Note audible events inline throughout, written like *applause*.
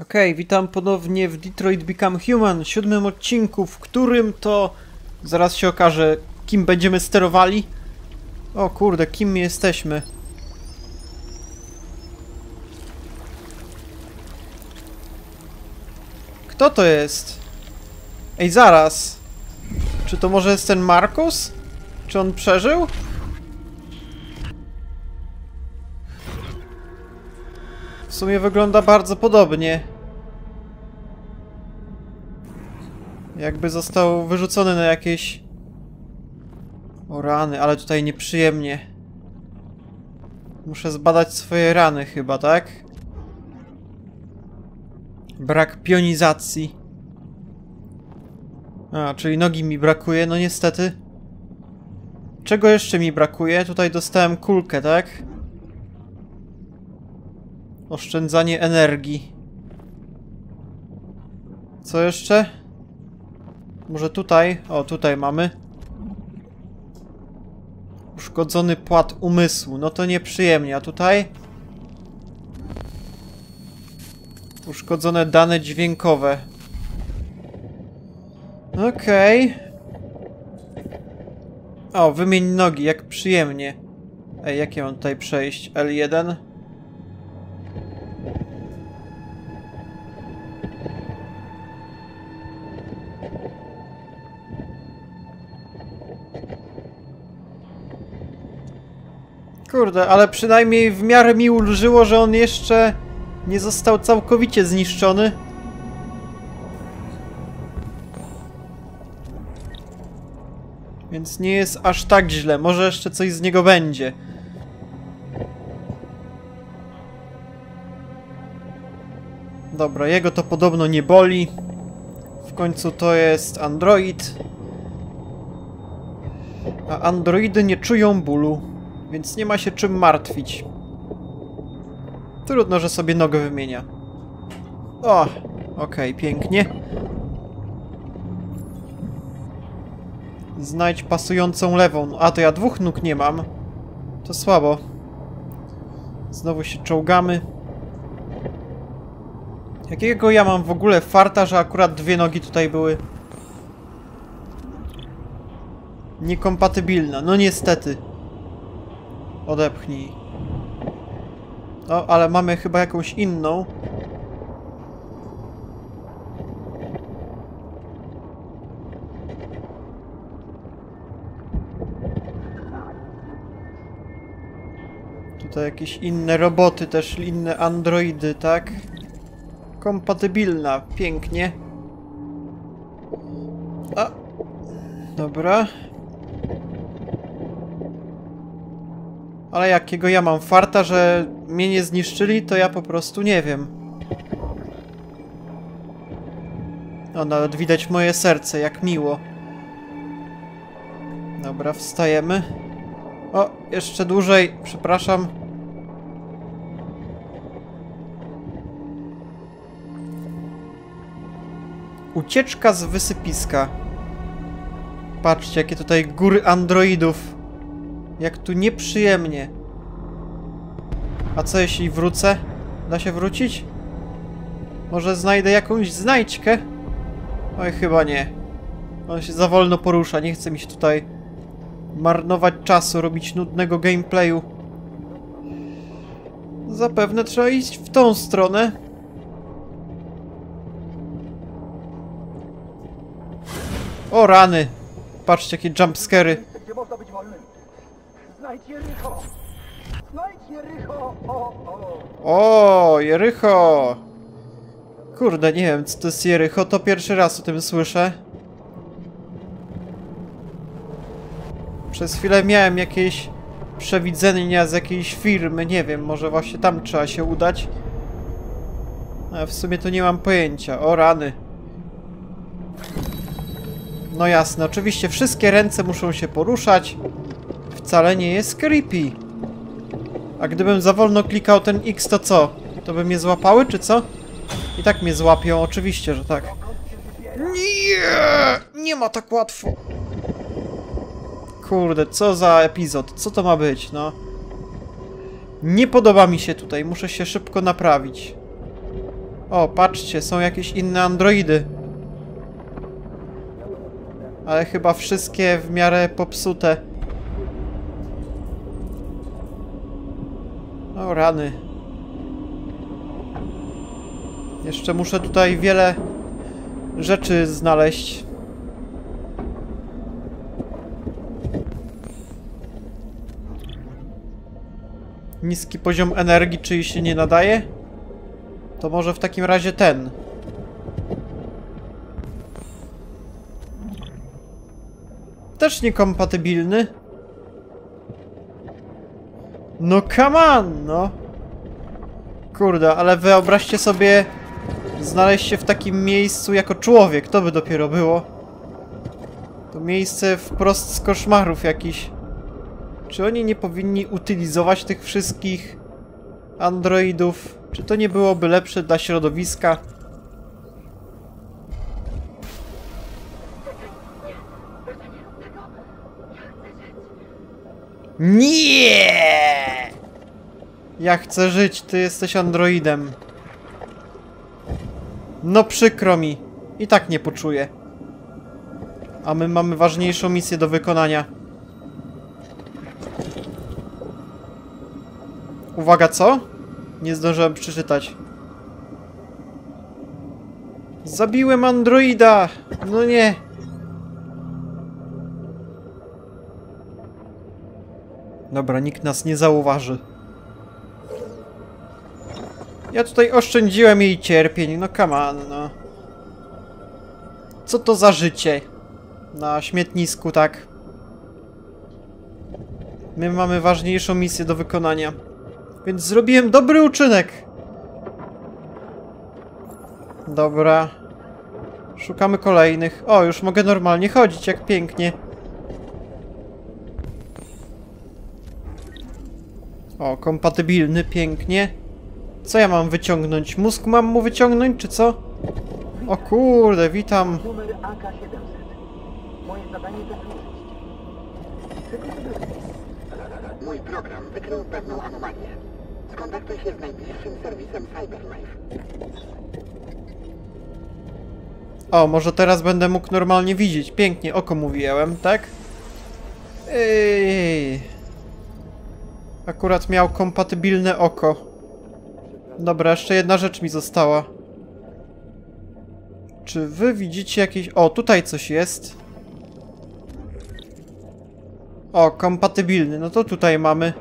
Okej, witam ponownie w Detroit Become Human, siódmym odcinku, w którym to zaraz się okaże, kim będziemy sterowali. O kurde, kim my jesteśmy? Kto to jest? Ej, zaraz! Czy to może jest ten Markus? Czy on przeżył? W sumie wygląda bardzo podobnie. Jakby został wyrzucony na jakieś... O rany, ale tutaj nieprzyjemnie. Muszę zbadać swoje rany chyba, tak? Brak pionizacji. A, czyli nogi mi brakuje, no niestety. Czego jeszcze mi brakuje? Tutaj dostałem kulkę, tak? Oszczędzanie energii. Co jeszcze? Może tutaj? O, tutaj mamy. Uszkodzony płat umysłu. No to nieprzyjemnie. A tutaj? Uszkodzone dane dźwiękowe. Okej. Okay. O, wymień nogi, jak przyjemnie. Ej, jakie mam tutaj przejść? L1? Kurde, ale przynajmniej w miarę mi ulżyło, że on jeszcze nie został całkowicie zniszczony. Więc nie jest aż tak źle. Może jeszcze coś z niego będzie. Dobra, jego to podobno nie boli. W końcu to jest android. A androidy nie czują bólu, więc nie ma się czym martwić. Trudno, że sobie nogę wymienia. O, okej, okay, pięknie. Znajdź pasującą lewą. A, to ja dwóch nóg nie mam. To słabo. Znowu się czołgamy. Jakiego ja mam w ogóle farta, że akurat dwie nogi tutaj były niekompatybilne. No niestety. Odepchnij. O, ale mamy chyba jakąś inną. Tutaj jakieś inne roboty, też inne androidy, tak? Kompatybilna, pięknie. A. Dobra. Ale jakiego ja mam farta, że mnie nie zniszczyli, to ja po prostu nie wiem. O, nawet widać moje serce, jak miło. Dobra, wstajemy. O, jeszcze dłużej, przepraszam. Ucieczka z wysypiska. Patrzcie, jakie tutaj góry androidów. Jak tu nieprzyjemnie. A co jeśli wrócę? Da się wrócić? Może znajdę jakąś znajdźkę? Oj, chyba nie. On się za wolno porusza, nie chce mi się tutaj marnować czasu, robić nudnego gameplayu. Zapewne trzeba iść w tą stronę. O rany! Patrzcie, jakie jumpscary. Gdzie można być wolnym? Znajdź! Znajdź! O, o! O, Jericho! Kurde, nie wiem, co to jest Jericho, to pierwszy raz o tym słyszę. Przez chwilę miałem jakieś przewidzenia z jakiejś firmy, nie wiem, może właśnie tam trzeba się udać. A w sumie to nie mam pojęcia. O rany. No jasne, oczywiście wszystkie ręce muszą się poruszać. Wcale nie jest creepy. A gdybym za wolno klikał ten X, to co? To by mnie złapały, czy co? I tak mnie złapią, oczywiście, że tak. Nie! Nie ma tak łatwo. Kurde, co za epizod? Co to ma być, no? Nie podoba mi się tutaj, muszę się szybko naprawić. O, patrzcie, są jakieś inne androidy. Ale chyba wszystkie w miarę popsute. O, rany. Jeszcze muszę tutaj wiele rzeczy znaleźć. Niski poziom energii, czyli się nie nadaje? To może w takim razie ten. Też niekompatybilny. No come on, no. Kurde, ale wyobraźcie sobie znaleźć się w takim miejscu jako człowiek. To by dopiero było. To miejsce wprost z koszmarów jakiś. Czy oni nie powinni utylizować tych wszystkich androidów? Czy to nie byłoby lepsze dla środowiska? Nie! Ja chcę żyć, ty jesteś androidem. No przykro mi. I tak nie poczuję. A my mamy ważniejszą misję do wykonania. Uwaga, co? Nie zdążyłem przeczytać. Zabiłem androida! No nie! Dobra, nikt nas nie zauważy. Ja tutaj oszczędziłem jej cierpień, no come on, no. Co to za życie? Na śmietnisku, tak. My mamy ważniejszą misję do wykonania. Więc zrobiłem dobry uczynek. Dobra. Szukamy kolejnych. O, już mogę normalnie chodzić, jak pięknie. O, kompatybilny, pięknie. Co ja mam wyciągnąć? Mózg mam mu wyciągnąć, czy co? O kurde, witam. Numer AK-700. Moje zadanie zakończyć. Mój program wykrył pewną anomalię. Skontaktuj się z najbliższym serwisem CyberKnife. O, może teraz będę mógł normalnie widzieć. Pięknie, oko mówiłem, tak? Ej. Akurat miał kompatybilne oko. Dobra, jeszcze jedna rzecz mi została. Czy wy widzicie jakieś... O, tutaj coś jest. O, kompatybilny. No to tutaj mamy.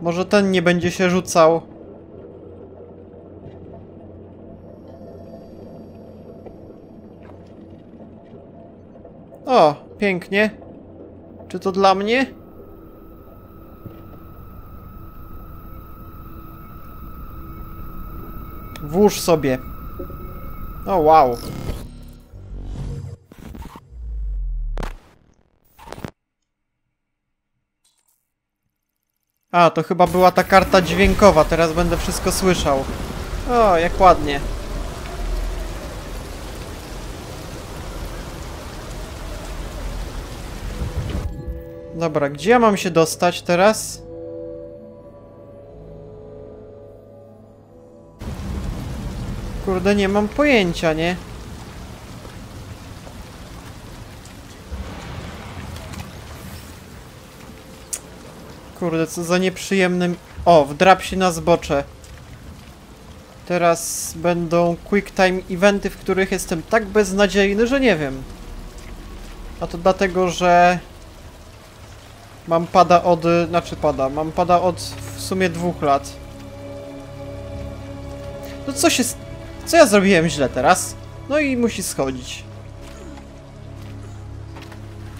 Może ten nie będzie się rzucał. O, pięknie. Czy to dla mnie? Włóż sobie. O, wow. A, to chyba była ta karta dźwiękowa, teraz będę wszystko słyszał. O, jak ładnie. Dobra, gdzie ja mam się dostać teraz? Kurde, nie mam pojęcia, nie? Kurde, co za nieprzyjemnym... O, wdrap się na zbocze. Teraz będą quick time eventy, w których jestem tak beznadziejny, że nie wiem. A to dlatego, że... Mam pada od... Znaczy pada. Mam pada od w sumie dwóch lat. No co się... Co ja zrobiłem źle teraz? No i musi schodzić.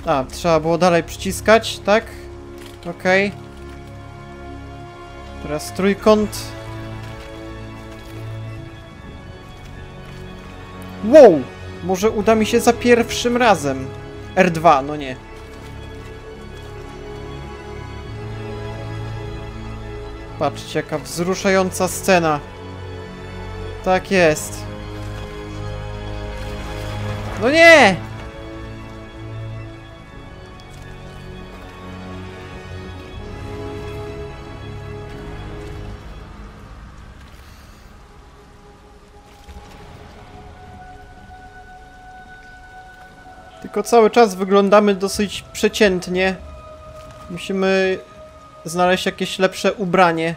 A, trzeba było dalej przyciskać, tak? Okej. Okay. Teraz trójkąt. Wow! Może uda mi się za pierwszym razem. R2, no nie. Patrzcie, jaka wzruszająca scena. Tak jest. No nie! Tylko cały czas wyglądamy dosyć przeciętnie. Musimy znaleźć jakieś lepsze ubranie.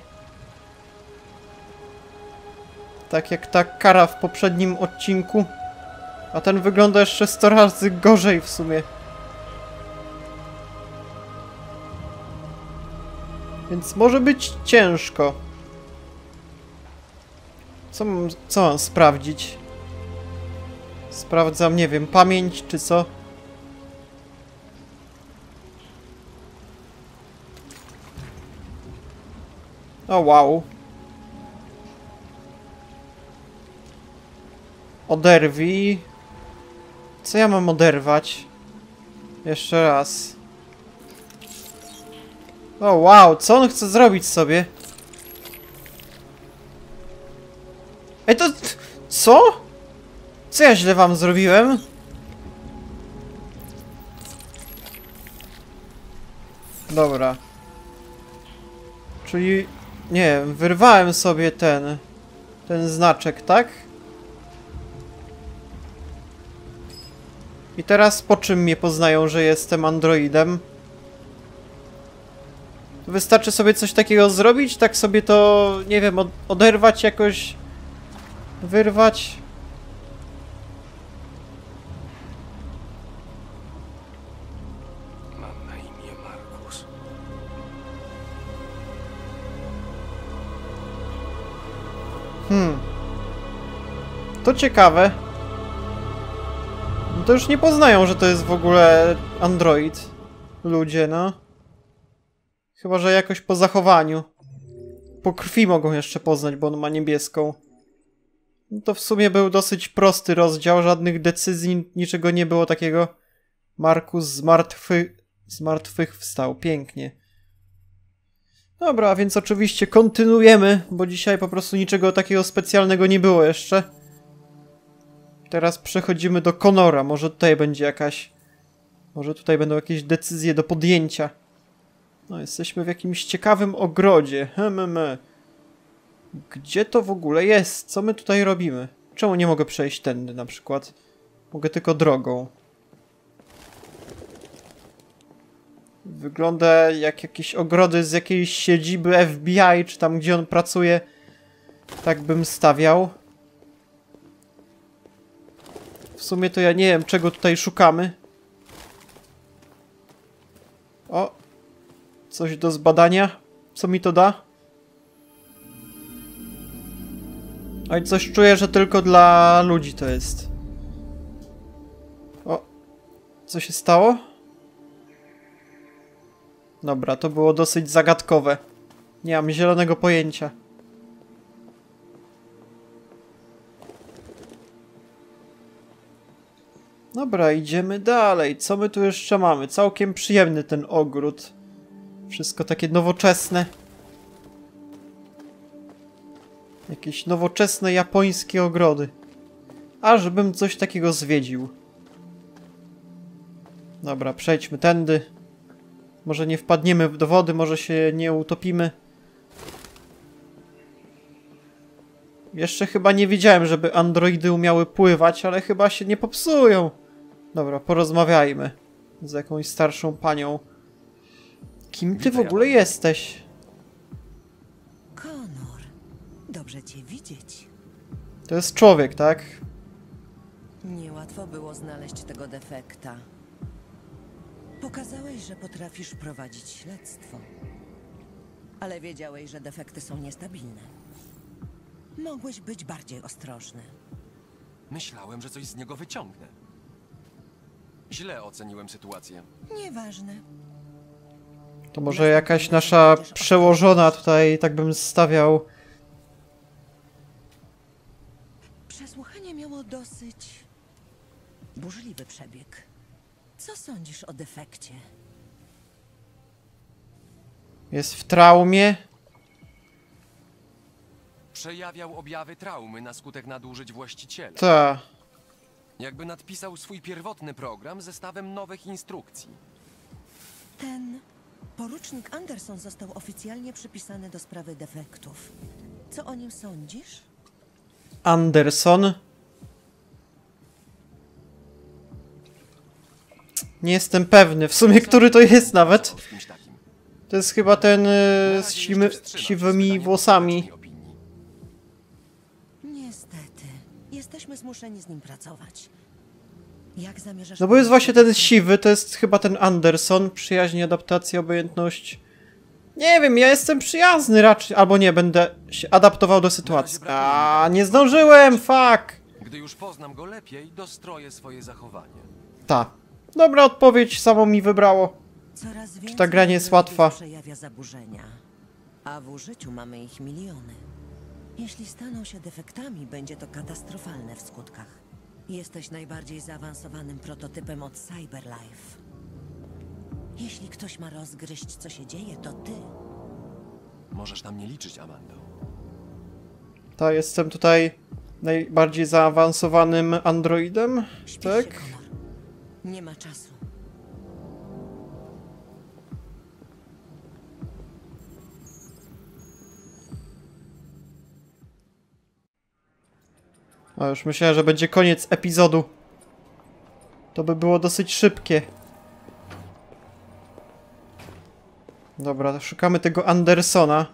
Tak jak ta kara w poprzednim odcinku. A ten wygląda jeszcze 100 razy gorzej w sumie. Więc może być ciężko. Co co mam sprawdzić? Sprawdzam, nie wiem, pamięć czy co? O wow. Oderwij. Co ja mam oderwać? Jeszcze raz. O wow, co on chce zrobić sobie? Ej to... Co? Co ja źle wam zrobiłem? Dobra. Czyli... Nie wyrwałem sobie ten... Ten znaczek, tak? I teraz po czym mnie poznają, że jestem androidem? Wystarczy sobie coś takiego zrobić? Tak sobie to, nie wiem, od oderwać jakoś... Wyrwać? Hmm. To ciekawe. No to już nie poznają, że to jest w ogóle android. Ludzie, no. Chyba, że jakoś po zachowaniu. Po krwi mogą jeszcze poznać, bo on ma niebieską. No to w sumie był dosyć prosty rozdział, żadnych decyzji, niczego nie było takiego. Markus z martwych, wstał. Pięknie. Dobra, więc oczywiście kontynuujemy, bo dzisiaj po prostu niczego takiego specjalnego nie było jeszcze. Teraz przechodzimy do Konora. Może tutaj będzie jakaś... Może tutaj będą jakieś decyzje do podjęcia. No, jesteśmy w jakimś ciekawym ogrodzie. Hmm, Gdzie to w ogóle jest? Co my tutaj robimy? Czemu nie mogę przejść tędy na przykład? Mogę tylko drogą. Wygląda jak jakieś ogrody z jakiejś siedziby FBI, czy tam gdzie on pracuje. Tak bym stawiał. W sumie to ja nie wiem, czego tutaj szukamy. O! Coś do zbadania? Co mi to da? Oj, coś czuję, że tylko dla ludzi to jest. O! Co się stało? Dobra, to było dosyć zagadkowe. Nie mam zielonego pojęcia. Dobra, idziemy dalej. Co my tu jeszcze mamy? Całkiem przyjemny ten ogród. Wszystko takie nowoczesne. Jakieś nowoczesne japońskie ogrody. A żebym coś takiego zwiedził. Dobra, przejdźmy tędy. Może nie wpadniemy do wody, może się nie utopimy. Jeszcze chyba nie widziałem, żeby androidy umiały pływać, ale chyba się nie popsują. Dobra, porozmawiajmy z jakąś starszą panią. Kim ty w ogóle jesteś? Konor, dobrze cię widzieć. To jest człowiek, tak? Niełatwo było znaleźć tego defekta. Pokazałeś, że potrafisz prowadzić śledztwo. Ale wiedziałeś, że defekty są niestabilne. Mogłeś być bardziej ostrożny. Myślałem, że coś z niego wyciągnę. Źle oceniłem sytuację. Nieważne. To może jakaś nasza przełożona tutaj, tak bym stawiał. Przesłuchanie miało dosyć burzliwy przebieg. Co sądzisz o defekcie? Jest w traumie. Przejawiał objawy traumy na skutek nadużyć właściciela. Ta. Jakby nadpisał swój pierwotny program zestawem nowych instrukcji. Ten porucznik Anderson został oficjalnie przypisany do sprawy defektów. Co o nim sądzisz? Anderson. Nie jestem pewny. W sumie, który to jest nawet. To jest chyba ten y, Na z siwy, siwymi włosami. Niestety, jesteśmy zmuszeni z nim pracować. Jak zamierzasz... No bo jest właśnie ten siwy, to jest chyba ten Anderson. Przyjaźń, adaptacja, obojętność. Nie wiem, ja jestem przyjazny raczej. Albo nie, będę się adaptował do sytuacji. A, nie zdążyłem, fuck! Gdy już poznam go lepiej, dostroję swoje zachowanie. Ta. Dobra odpowiedź, samo mi wybrało. Coraz więcej ta gra nie jest łatwa? przejawia zaburzenia, a w użyciu mamy ich miliony. Jeśli staną się defektami, będzie to katastrofalne w skutkach. Jesteś najbardziej zaawansowanym prototypem od Cyberlife. Jeśli ktoś ma rozgryźć, co się dzieje, to ty. Możesz na mnie liczyć, Amando. Ta, jestem tutaj najbardziej zaawansowanym androidem. Śpiesz Tak? się, Connor. Nie ma czasu. A już myślałem, że będzie koniec epizodu. To by było dosyć szybkie. Dobra, szukamy tego Andersona.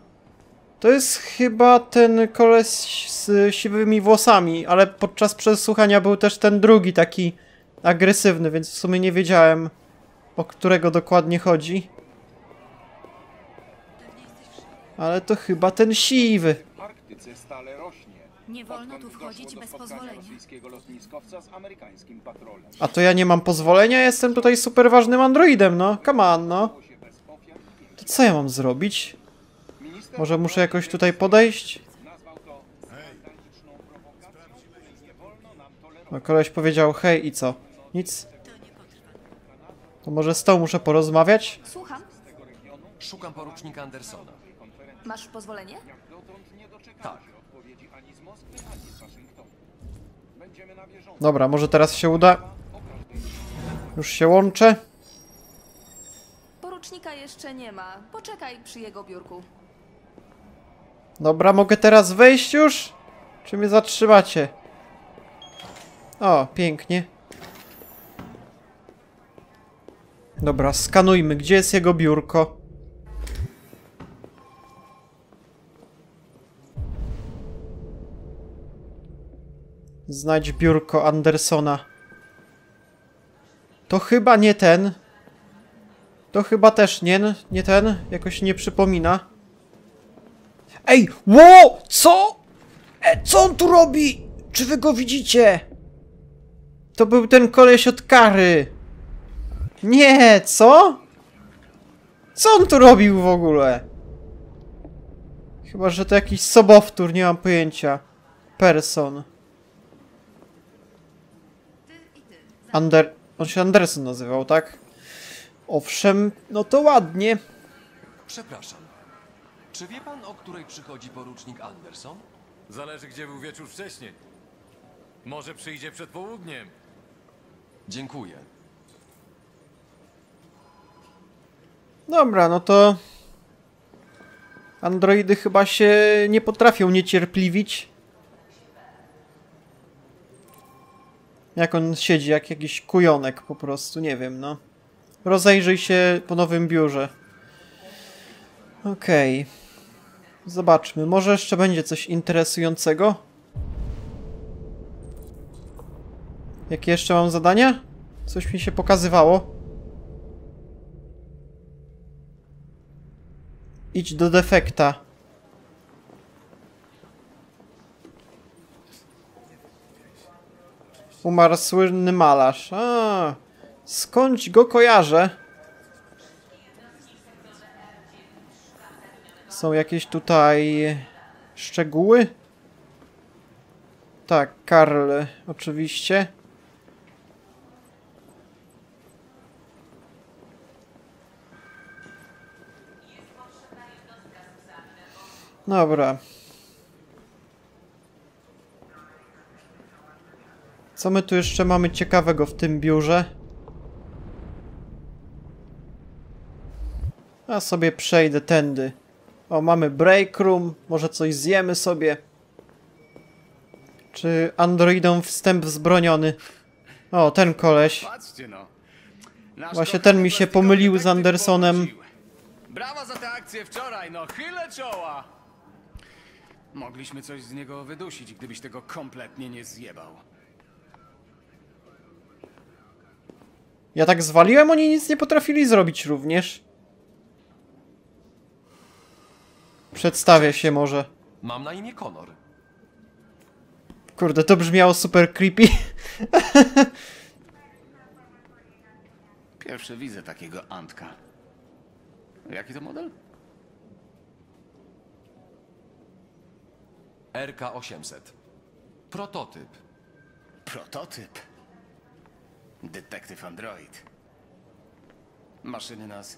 To jest chyba ten koleś z siwymi włosami, ale podczas przesłuchania był też ten drugi taki agresywny, więc w sumie nie wiedziałem o którego dokładnie chodzi. Ale to chyba ten siwy. W Arktyce stale rośnie. Nie wolno tu wchodzić bez pozwolenia. rosyjskiego lotniskowca z amerykańskim patrolem. A to ja nie mam pozwolenia, jestem tutaj super ważnym androidem, no. Come on, no. To co ja mam zrobić? Może muszę jakoś tutaj podejść? No koleś powiedział hej i co? Nic? To może z tą muszę porozmawiać? Słucham, Szukam porucznika Andersona. masz pozwolenie? Dotąd nie doczekamy Tak. się odpowiedzi ani z Moskwy, ani z Waszyngtonu. Będziemy na bieżąco. Dobra, może teraz się uda. Już się łączę. Porucznika jeszcze nie ma. Poczekaj przy jego biurku. Dobra, mogę teraz wejść już? Czy mnie zatrzymacie? O, pięknie. Dobra, skanujmy. Gdzie jest jego biurko? Znajdź biurko Andersona. To chyba nie ten. To chyba też nie, nie ten. Jakoś nie przypomina. Ej, ło! Co? E, co on tu robi? Czy wy go widzicie? To był ten koleś od kary. Nie, co? Co on tu robił w ogóle? Chyba, że to jakiś sobowtór, nie mam pojęcia. Person. Ander... On się Anderson nazywał, tak? Owszem, no to ładnie. Przepraszam. Czy wie pan, o której przychodzi porucznik Anderson? Zależy, gdzie był wieczór wcześniej. Może przyjdzie przed południem. Dziękuję. Dobra, no to... Androidy chyba się nie potrafią niecierpliwić. Jak on siedzi, jak jakiś kujonek po prostu, nie wiem, no. Rozejrzyj się po nowym biurze. Okej. Zobaczmy, może jeszcze będzie coś interesującego? Jakie jeszcze mam zadania? Coś mi się pokazywało. Idź do defekta. Umarł słynny malarz. A, skądś go kojarzę? Są jakieś tutaj szczegóły? Tak, Karl, oczywiście. Dobra. Co my tu jeszcze mamy ciekawego w tym biurze? A sobie przejdę tędy. O, mamy break room. Może coś zjemy sobie. Czy androidom wstęp wzbroniony? O, ten koleś. No. Właśnie ten mi się pomylił z Andersonem. Brawa za tę akcję wczoraj, no chylę czoła! Mogliśmy coś z niego wydusić, gdybyś tego kompletnie nie zjebał. Ja tak zwaliłem, oni nic nie potrafili zrobić również. Przedstawię się może. Mam na imię Konor. Kurde, to brzmiało super creepy. Pierwszy widzę takiego Antka. Jaki to model? RK-800. Prototyp. Prototyp. Detektyw Android. Maszyny nas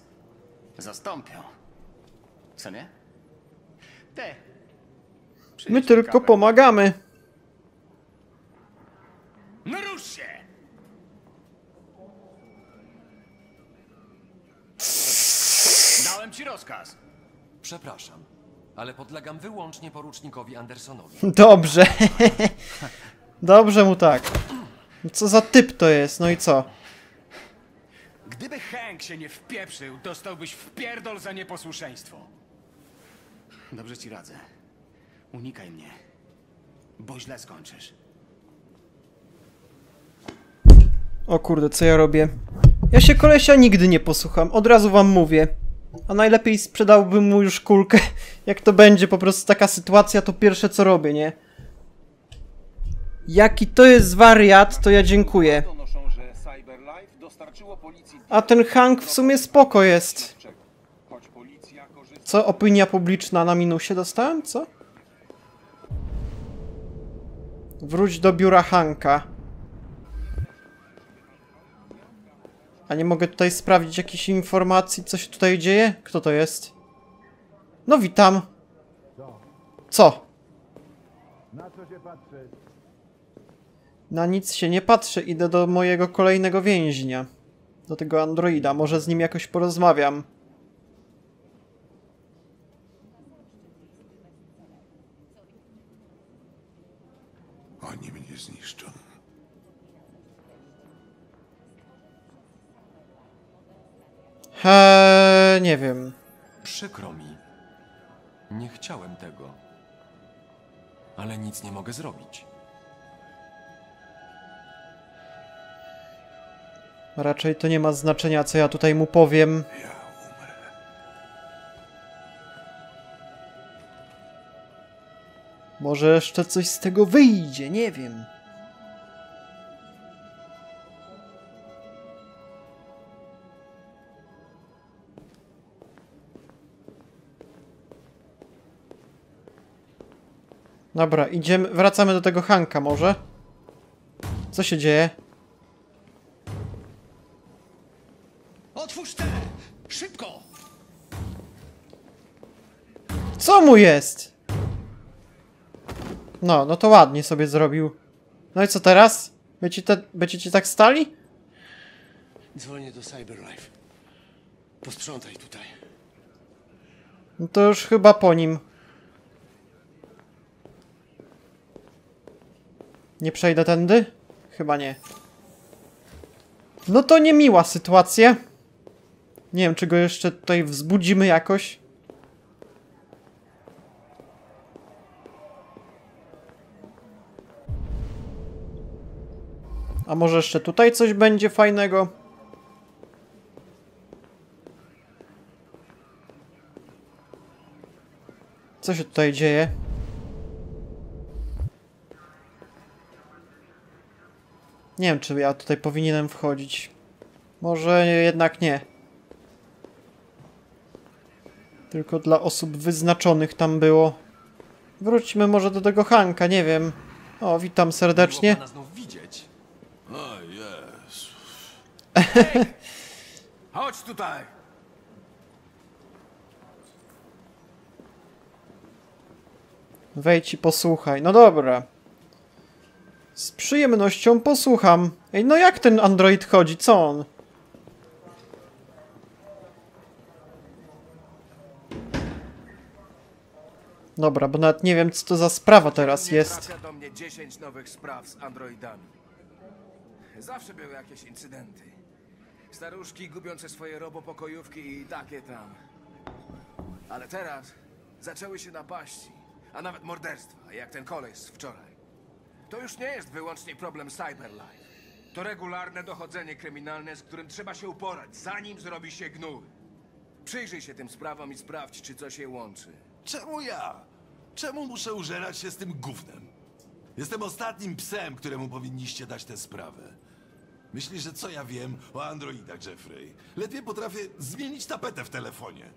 zastąpią. Co nie? Te. My tylko pomagamy. No rusz się! Dałem ci rozkaz. Przepraszam, ale podlegam wyłącznie porucznikowi Andersonowi. *laughs* Dobrze. *laughs* Dobrze mu tak. Co za typ to jest? No i co? Gdyby Hank się nie wpieprzył, dostałbyś wpierdol za nieposłuszeństwo. Dobrze ci radzę. Unikaj mnie, bo źle skończysz. O kurde, co ja robię? Ja się kolesia nigdy nie posłucham, od razu wam mówię. A najlepiej sprzedałbym mu już kulkę. *laughs* Jak to będzie po prostu taka sytuacja, to pierwsze co robię, nie? Jaki to jest wariat, to ja dziękuję. A ten Hank w sumie spoko jest. Co? Opinia publiczna na minusie dostałem? Co? Wróć do biura Hanka. Nie mogę tutaj sprawdzić jakichś informacji, co się tutaj dzieje? Kto to jest? No witam. Co? Na nic się nie patrzę, idę do mojego kolejnego więźnia. Do tego androida, może z nim jakoś porozmawiam. Oni mnie zniszczą. Eee, nie wiem. Przykro mi. Nie chciałem tego. Ale nic nie mogę zrobić. Raczej to nie ma znaczenia, co ja tutaj mu powiem. Ja umrę. Może jeszcze coś z tego wyjdzie, nie wiem. Dobra, idziemy, wracamy do tego Hanka może. Co się dzieje? Otwórz te! Szybko! Co mu jest? No, no to ładnie sobie zrobił. No i co teraz? Będziecie, będziecie tak stali? Dzwonię do CyberLife. Posprzątaj tutaj. No to już chyba po nim. Nie przejdę tędy? Chyba nie. No to niemiła sytuacja. Nie wiem, czy go jeszcze tutaj wzbudzimy jakoś. A może jeszcze tutaj coś będzie fajnego? Co się tutaj dzieje? Nie wiem, czy ja tutaj powinienem wchodzić. Może jednak nie. Tylko dla osób wyznaczonych tam było. Wróćmy może do tego Hanka, nie wiem. O, witam serdecznie. Miło znów widzieć. O jest. Chodź tutaj! Wejdź i posłuchaj. No dobra. Z przyjemnością posłucham. Ej, no jak ten android chodzi? Co on? Dobra, bo nawet nie wiem, co to za sprawa teraz jest. Do mnie 10 nowych spraw z androidami. Zawsze były jakieś incydenty. Staruszki gubiące swoje robopokojówki i takie tam. Ale teraz zaczęły się napaści, a nawet morderstwa, jak ten koleś z wczoraj. To już nie jest wyłącznie problem Cyberlife. To regularne dochodzenie kryminalne, z którym trzeba się uporać, zanim zrobi się gnój. Przyjrzyj się tym sprawom i sprawdź, czy coś je łączy. Czemu ja? Czemu muszę użerać się z tym gównem? Jestem ostatnim psem, któremu powinniście dać tę sprawę. Myślisz, że co ja wiem o androidach, Jeffrey? Lepiej potrafię zmienić tapetę w telefonie.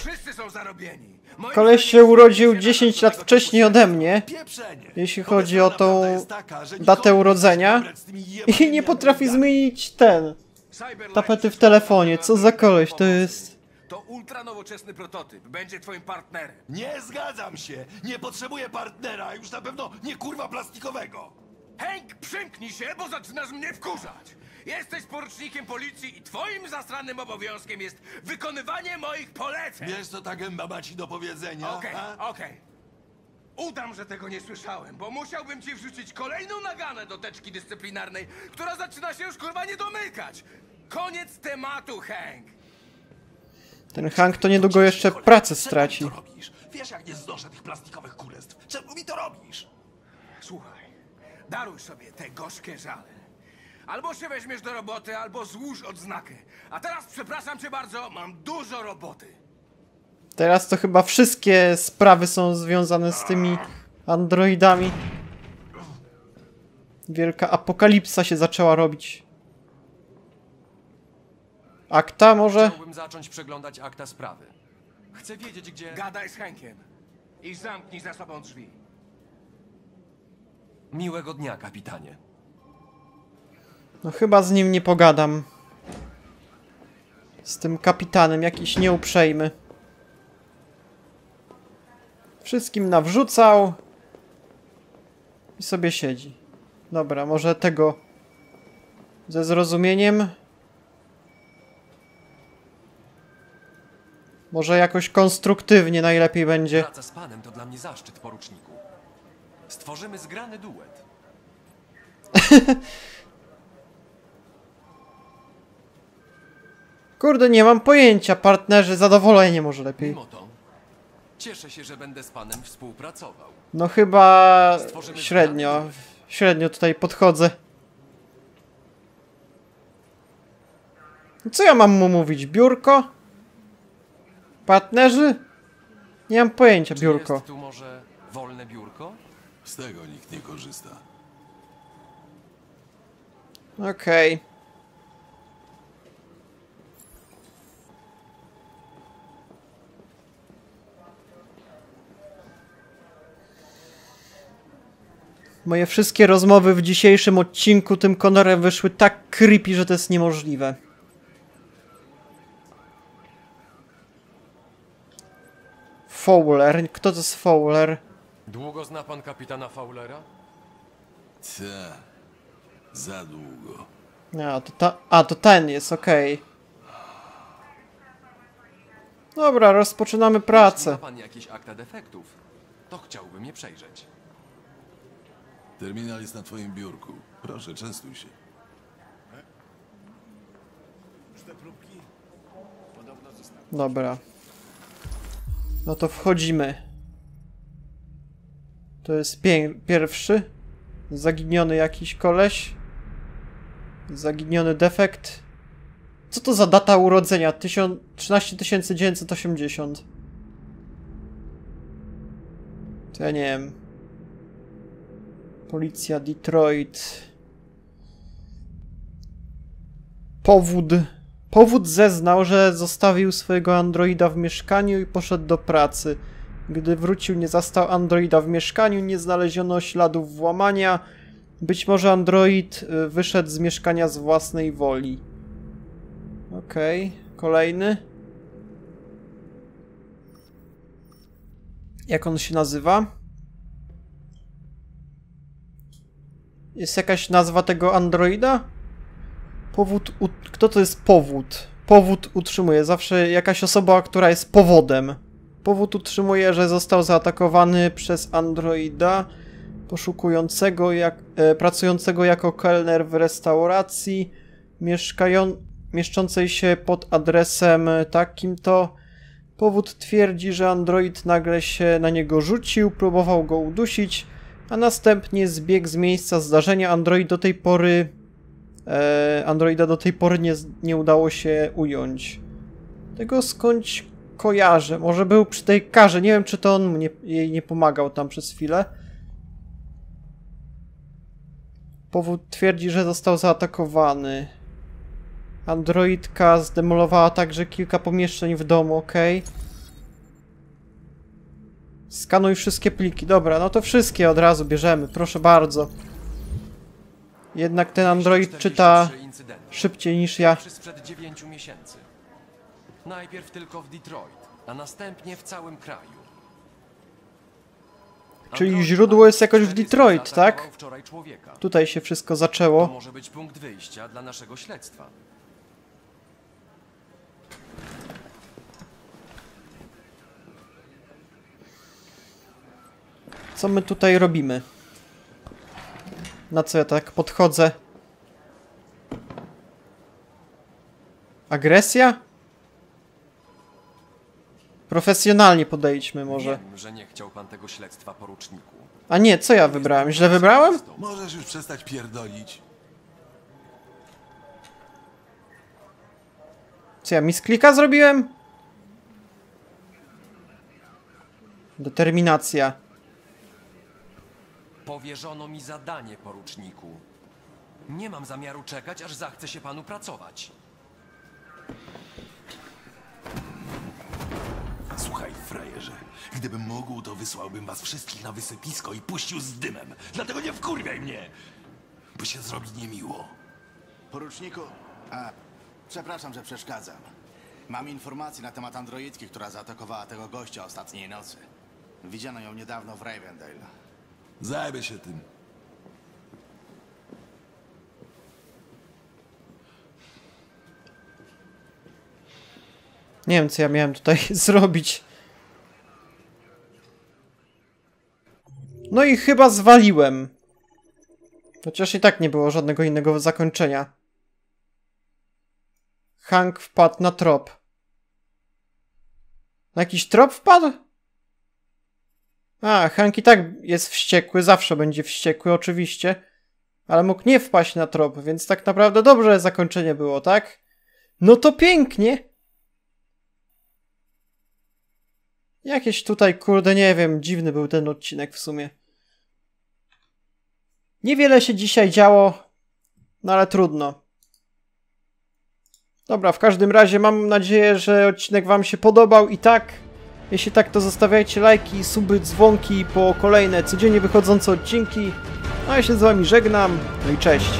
Wszyscy są zarobieni. Moim Koleś się urodził się 10 na lat wcześniej ode mnie, Pieprzenie! jeśli chodzi o tą prawda jest taka, że datę nie urodzenia z tymi *laughs* i nie potrafi zmienić ten. Cyberlife Tapety w telefonie, co za koleś to jest? To ultra nowoczesny prototyp. Będzie twoim partnerem. Nie zgadzam się! Nie potrzebuję partnera, już na pewno nie kurwa plastikowego! Hank, przymknij się, bo zaczynasz mnie wkurzać. Jesteś porucznikiem policji i twoim zastranym obowiązkiem jest wykonywanie moich poleceń. Wiesz, co ta gęba ma ci do powiedzenia? Okej, a? okej. Udam, że tego nie słyszałem, bo musiałbym ci wrzucić kolejną naganę do teczki dyscyplinarnej, która zaczyna się już kurwa nie domykać. Koniec tematu, Hank. Ten Hank to niedługo jeszcze pracę straci. Czemu mi to robisz? Wiesz, jak nie znoszę tych plastikowych królestw. Czemu mi to robisz? Słuchaj, daruj sobie te gorzkie żale. Albo się weźmiesz do roboty, albo złóż odznakę. A teraz, przepraszam cię bardzo, mam dużo roboty. Teraz to chyba wszystkie sprawy są związane z tymi androidami. Wielka apokalipsa się zaczęła robić. Akta może? Chciałbym zacząć przeglądać akta sprawy. Chcę wiedzieć, gdzie... Gadaj z Henkiem i zamknij za sobą drzwi. Miłego dnia, kapitanie. No chyba z nim nie pogadam. Z tym kapitanem, jakiś nieuprzejmy. Wszystkim nawrzucał. I sobie siedzi. Dobra, może tego ze zrozumieniem. Może jakoś konstruktywnie najlepiej będzie. Praca z panem to dla mnie zaszczyt, poruczniku. Stworzymy zgrany duet. *laughs* Kurde, nie mam pojęcia. Partnerzy, zadowolenie może lepiej. Mimo to, cieszę się, że będę z panem współpracował. No chyba Stworzymy średnio. Średnio tutaj podchodzę. Co ja mam mu mówić? Biurko? Partnerzy? Nie mam pojęcia, Czy biurko. jest tu może wolne biurko? Z tego nikt nie korzysta. Okej. Moje wszystkie rozmowy w dzisiejszym odcinku tym Conorem wyszły tak creepy, że to jest niemożliwe. Fowler. Kto to jest Fowler? Długo zna pan kapitana Fowlera? Te. Za długo. A, to, ta, a, to ten jest, okej. Dobra, rozpoczynamy Jeśli pracę. ma pan jakieś akta defektów, to chciałbym je przejrzeć. Terminal jest na twoim biurku. Proszę, częstuj się. Dobra. No to wchodzimy. To jest pierwszy. Zaginiony jakiś koleś. Zaginiony defekt. Co to za data urodzenia? 1000 13980. To ja nie wiem. Policja Detroit. Powód. Powód zeznał, że zostawił swojego androida w mieszkaniu i poszedł do pracy. Gdy wrócił, nie zastał androida w mieszkaniu, nie znaleziono śladów włamania. Być może android y, wyszedł z mieszkania z własnej woli. Okej, kolejny. Jak on się nazywa? Jest jakaś nazwa tego androida? Powód. Kto to jest powód? Powód utrzymuje. Zawsze jakaś osoba, która jest powodem. Powód utrzymuje, że został zaatakowany przez androida poszukującego, jak, e, pracującego jako kelner w restauracji, mieszkają, mieszczącej się pod adresem takim to powód twierdzi, że android nagle się na niego rzucił, próbował go udusić, a następnie zbiegł z miejsca zdarzenia. Android do tej pory e, Androida do tej pory nie, nie udało się ująć. Tego skądś kojarzę. Może był przy tej karze. Nie wiem, czy to on mu nie, jej nie pomagał tam przez chwilę. Powód twierdzi, że został zaatakowany. Androidka zdemolowała także kilka pomieszczeń w domu, ok. Skanuj wszystkie pliki. Dobra, no to wszystkie od razu bierzemy, proszę bardzo. Jednak ten android czyta 43 incydenty. szybciej niż ja. Sprzed 9 miesięcy. Najpierw tylko w Detroit, a następnie w całym kraju. Czyli źródło jest jakoś w 400 Detroit, tak? Tutaj się wszystko To zaczęło. może być punkt wyjścia dla naszego śledztwa. Co my tutaj robimy? Na co ja tak podchodzę? Agresja? Profesjonalnie podejdźmy może. Wiem, że nie chciał pan tego śledztwa, poruczniku. A nie, co ja wybrałem? Źle wybrałem? Możesz już przestać pierdolić? Co ja misklika zrobiłem? Determinacja. Powierzono mi zadanie, poruczniku. Nie mam zamiaru czekać, aż zachce się panu pracować. Słuchaj, frajerze, gdybym mógł, to wysłałbym was wszystkich na wysypisko i puścił z dymem. Dlatego nie wkurwiaj mnie, bo się zrobi niemiło. Poruczniku, a, przepraszam, że przeszkadzam. Mam informacje na temat androidki, która zaatakowała tego gościa ostatniej nocy. Widziano ją niedawno w Ravendale. Zajmę się tym. Nie wiem, co ja miałem tutaj *laughs* zrobić. No i chyba zwaliłem. Chociaż i tak nie było żadnego innego zakończenia. Hank wpadł na trop. Na jakiś trop wpadł? A, Hank i tak jest wściekły, zawsze będzie wściekły, oczywiście. Ale mógł nie wpaść na trop, więc tak naprawdę dobrze zakończenie było, tak? No to pięknie! Jakieś tutaj, kurde, nie wiem, dziwny był ten odcinek w sumie. Niewiele się dzisiaj działo, no ale trudno. Dobra, w każdym razie mam nadzieję, że odcinek wam się podobał i tak. Jeśli tak, to zostawiajcie lajki, suby, dzwonki po kolejne codziennie wychodzące odcinki. No ja się z wami żegnam, no i cześć.